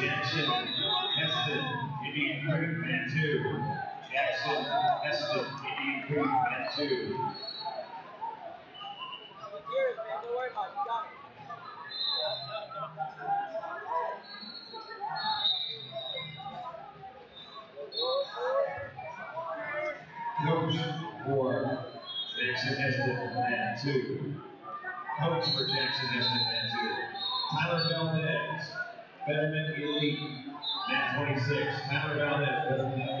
Jackson Heston, Indian Creek, and two. Jackson Heston, Indian Creek, and two. Coach for Jackson Heston and two. Coach for Jackson Heston and two. Tyler Valdez, Betterman 28, net 26. Tanner Valdez doesn't have